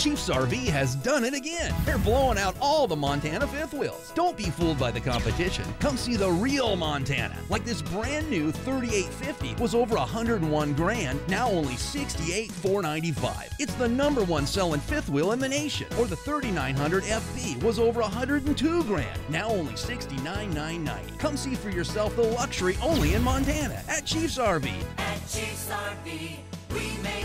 Chiefs RV has done it again. They're blowing out all the Montana fifth wheels. Don't be fooled by the competition. Come see the real Montana. Like this brand new 3850 was over 101 grand, now only 68,495. It's the number one selling fifth wheel in the nation. Or the 3900 FV was over 102 grand, now only 69,990. Come see for yourself the luxury only in Montana at Chiefs RV. At Chiefs RV, we make.